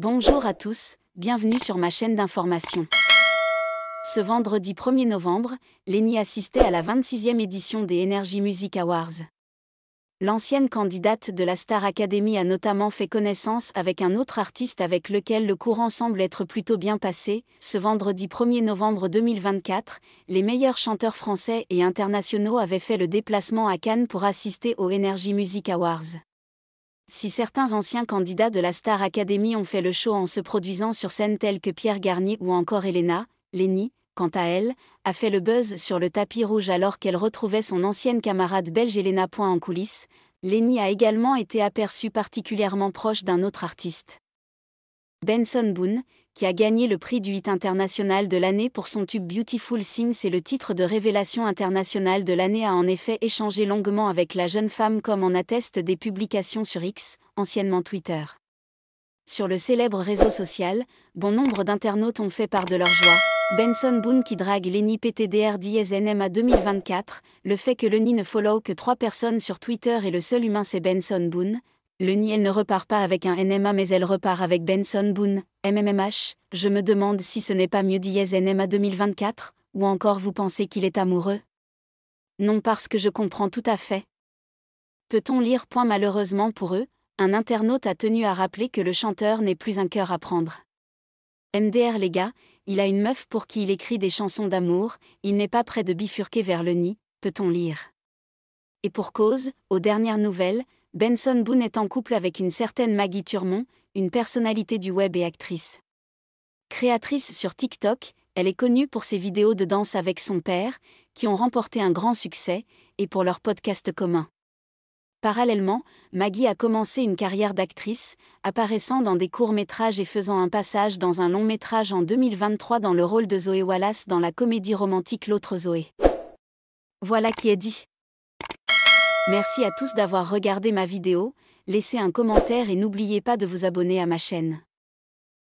Bonjour à tous, bienvenue sur ma chaîne d'information. Ce vendredi 1er novembre, Lenny assistait à la 26e édition des Energy Music Awards. L'ancienne candidate de la Star Academy a notamment fait connaissance avec un autre artiste avec lequel le courant semble être plutôt bien passé. Ce vendredi 1er novembre 2024, les meilleurs chanteurs français et internationaux avaient fait le déplacement à Cannes pour assister aux Energy Music Awards. Si certains anciens candidats de la Star Academy ont fait le show en se produisant sur scène tels que Pierre Garnier ou encore Elena, Lenny, quant à elle, a fait le buzz sur le tapis rouge alors qu'elle retrouvait son ancienne camarade belge Elena Point en coulisses. Lenny a également été aperçue particulièrement proche d'un autre artiste. Benson Boone, qui a gagné le prix du hit international de l'année pour son tube Beautiful Things et le titre de révélation internationale de l'année, a en effet échangé longuement avec la jeune femme comme en attestent des publications sur X, anciennement Twitter. Sur le célèbre réseau social, bon nombre d'internautes ont fait part de leur joie, Benson Boone qui drague Lenny PTDR à 2024, le fait que Lenny ne follow que trois personnes sur Twitter et le seul humain c'est Benson Boone. Lenny elle ne repart pas avec un NMA mais elle repart avec Benson Boone, MMMH, je me demande si ce n'est pas mieux NMA 2024, ou encore vous pensez qu'il est amoureux? Non parce que je comprends tout à fait. Peut-on lire point malheureusement pour eux, un internaute a tenu à rappeler que le chanteur n'est plus un cœur à prendre. MDR les gars, il a une meuf pour qui il écrit des chansons d'amour, il n'est pas prêt de bifurquer vers le nid, peut-on lire? Et pour cause, aux dernières nouvelles, Benson Boone est en couple avec une certaine Maggie Turmont, une personnalité du web et actrice. Créatrice sur TikTok, elle est connue pour ses vidéos de danse avec son père, qui ont remporté un grand succès, et pour leur podcast commun. Parallèlement, Maggie a commencé une carrière d'actrice, apparaissant dans des courts-métrages et faisant un passage dans un long-métrage en 2023 dans le rôle de Zoé Wallace dans la comédie romantique L'autre Zoé. Voilà qui est dit. Merci à tous d'avoir regardé ma vidéo, laissez un commentaire et n'oubliez pas de vous abonner à ma chaîne.